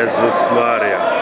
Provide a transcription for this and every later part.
Jesus Maria.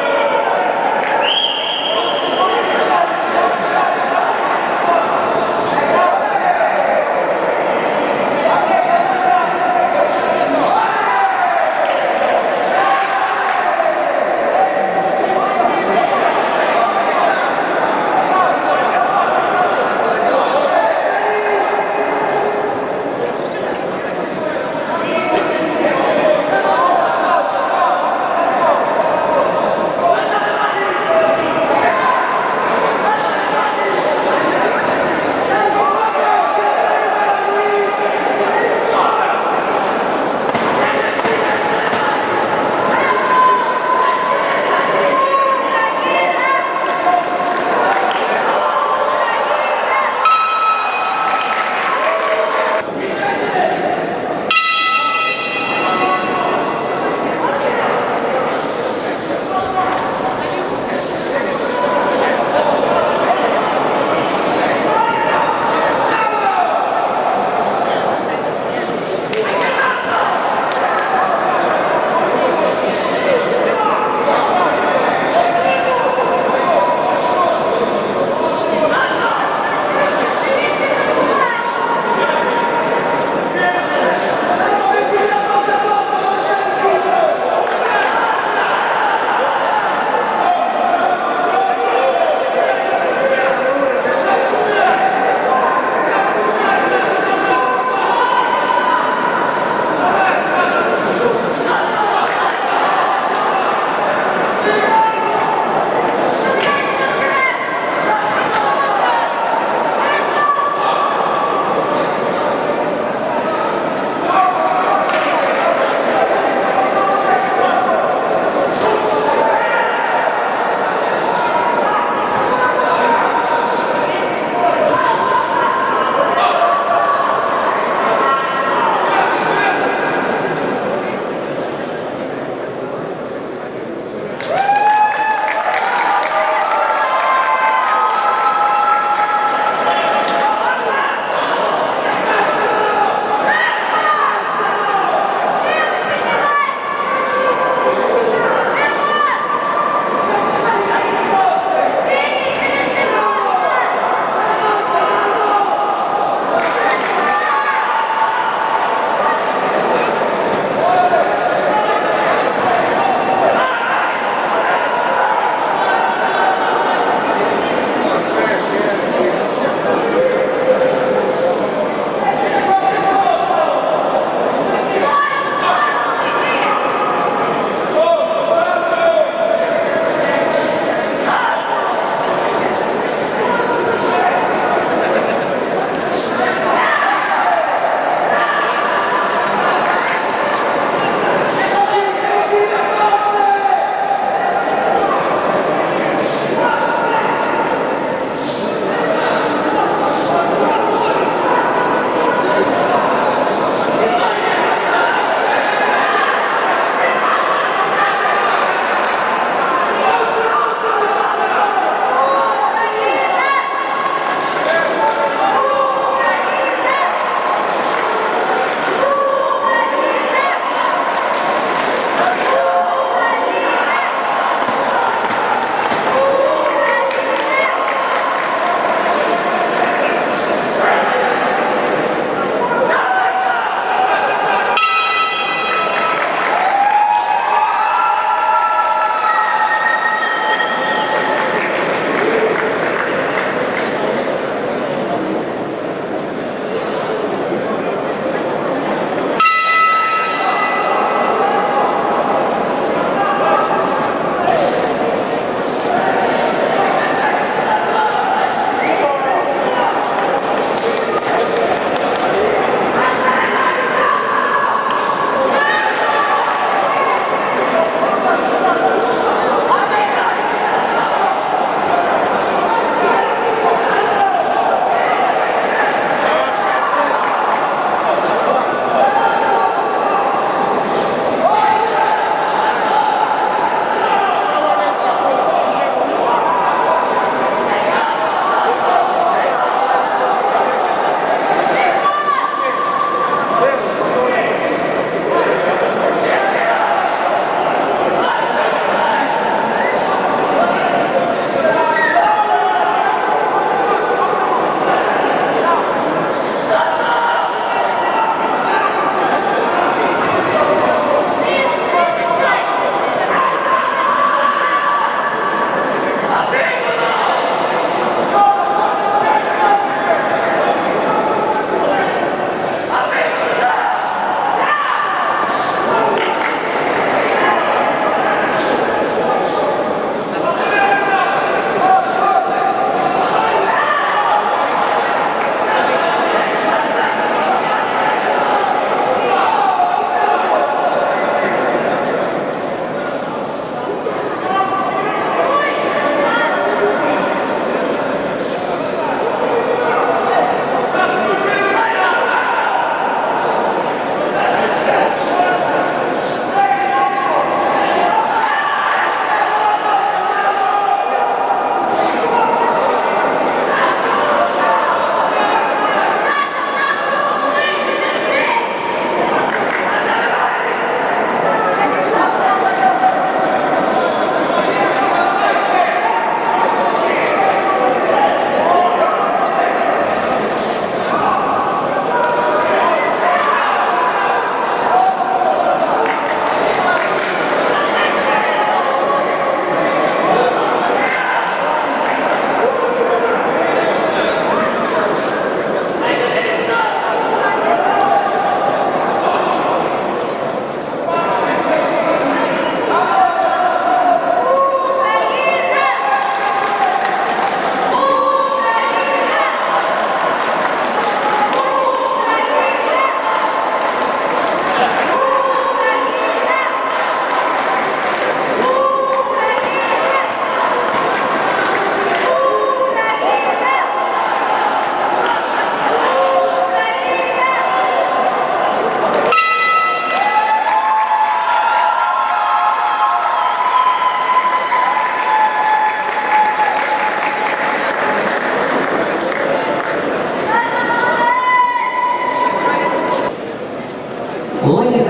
Ladies